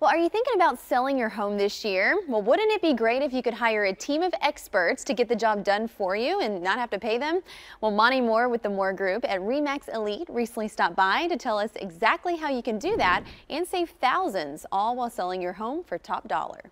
Well, are you thinking about selling your home this year? Well, wouldn't it be great if you could hire a team of experts to get the job done for you and not have to pay them? Well, Monte Mohr with the Mohr Group at REMAX Elite recently stopped by to tell us exactly how you can do that and save thousands, all while selling your home for top dollar.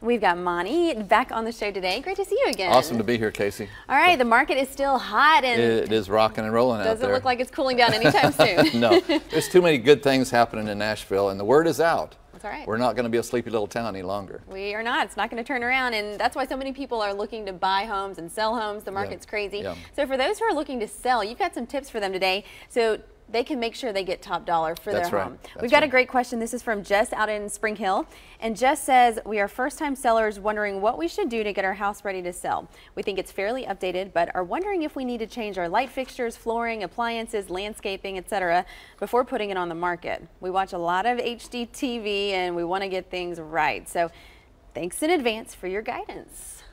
We've got Monte back on the show today. Great to see you again. Awesome to be here, Casey. All right, the market is still hot and it is rocking and rolling out there. Doesn't look like it's cooling down anytime soon. no, there's too many good things happening in Nashville, and the word is out. That's all right. We're not going to be a sleepy little town any longer. We are not. It's not going to turn around, and that's why so many people are looking to buy homes and sell homes. The market's yeah. crazy. Yeah. So for those who are looking to sell, you've got some tips for them today. So they can make sure they get top dollar for That's their right. home. That's We've got right. a great question. This is from Jess out in Spring Hill. And Jess says, We are first time sellers wondering what we should do to get our house ready to sell. We think it's fairly updated, but are wondering if we need to change our light fixtures, flooring, appliances, landscaping, etc. before putting it on the market. We watch a lot of HGTV and we want to get things right. So thanks in advance for your guidance.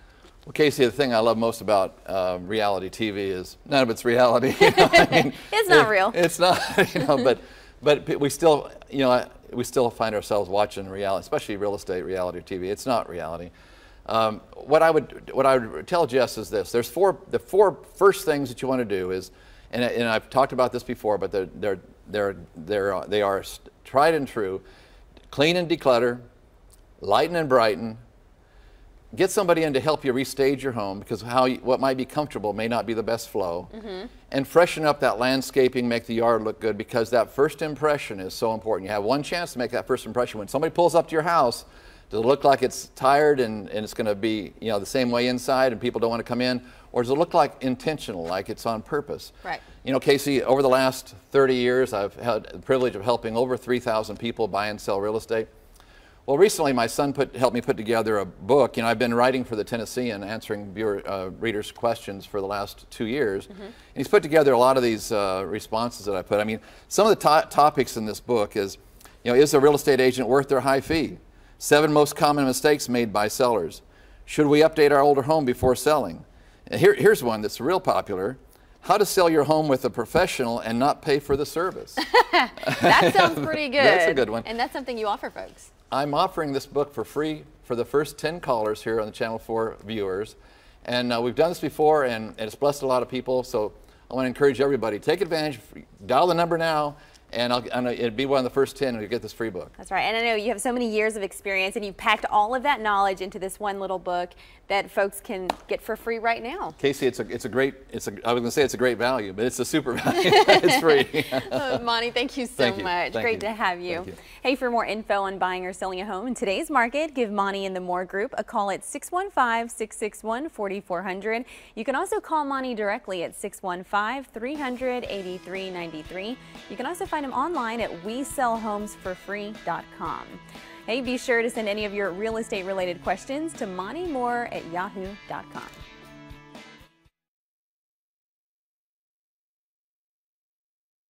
Well, Casey, the thing I love most about uh, reality TV is none of it's reality. You know, I mean, It's not it- real. It's not, you know, but but we still, you know, we still find ourselves watching reality, especially real estate reality TV. It's not reality. Um, what I would what I would tell Jess is this: there's four the four first things that you want to do is, and, and I've talked about this before, but they're they're they're they're they are tried and true. Clean and declutter, lighten and brighten, get somebody in to help you restage your home because how you, what might be comfortable may not be the best flow. Mm-hmm. And freshen up that landscaping make the yard look good because that first impression is so important. You have one chance to make that first impression. When somebody pulls up to your house does it look like it's tired and, and it's going to be you know the same way inside and people don't want to come in? Or does it look like intentional like it's on purpose? Right. you know casey over the last 30 years i've had the privilege of helping over 3000 people buy and sell real estate well, recently my son put, helped me put together a book. You know, I've been writing for the Tennessean, answering viewer, uh, readers' questions for the last two years. And he's put together a lot of these uh, responses that I put. I mean, some of the to topics in this book is, you know, is a real estate agent worth their high fee? Seven most common mistakes made by sellers. Should we update our older home before selling? And here, here's one that's real popular. How to sell your home with a professional and not pay for the service. That sounds pretty good. That's a good one. And that's something you offer folks. I'm offering this book for free for the first 10 callers here on the Channel 4 viewers. And uh, we've done this before and, and it's blessed a lot of people. So I want to encourage everybody, take advantage, dial the number now, and, I'll, and it'll be one of the first 10 to get this free book. That's right. And I know you have so many years of experience and you've packed all of that knowledge into this one little book that folks can get for free right now. Casey, it's a, it's a great, it's a, I was going to say it's a great value, but it's a super value. it's free. Uh, Monte, thank you so Thank you. much. Thank Great you. to have you. You. Hey, for more info on buying or selling a home in today's market, give Monte and the Mohr Group a call at 615-661-4400. You can also call Monte directly at 615-300-8393. You can also find him online at WeSellHomesForFree.com. Hey, be sure to send any of your real estate related questions to Monte Mohr at yahoo.com.